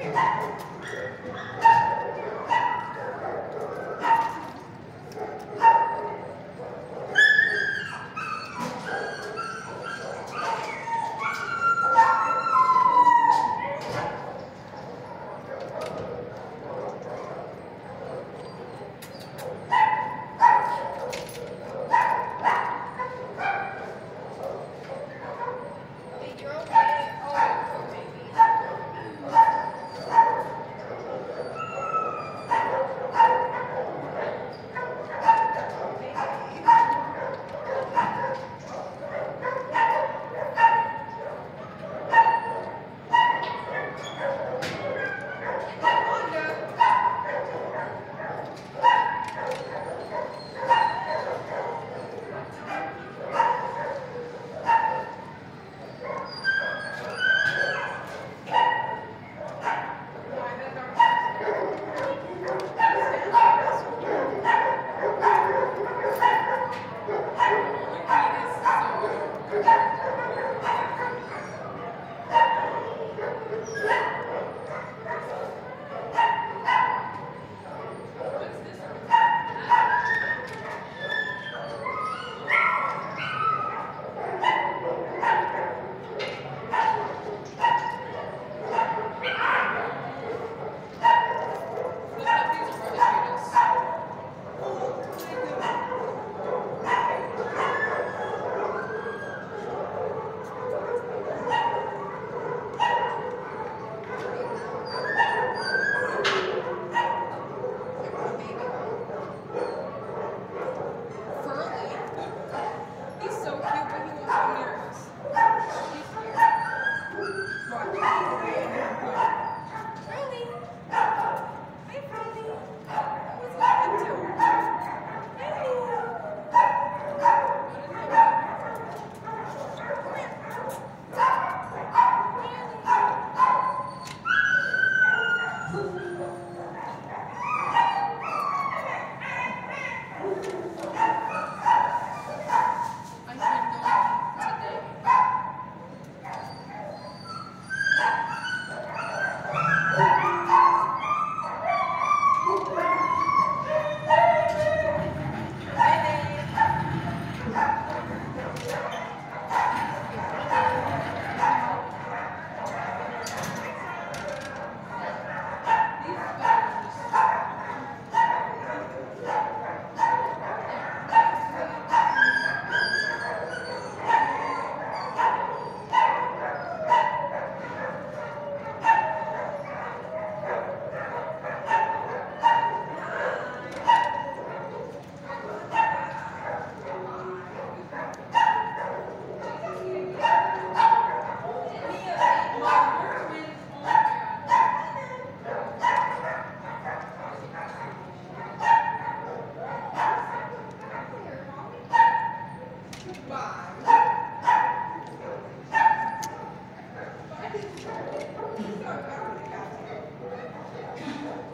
Come here.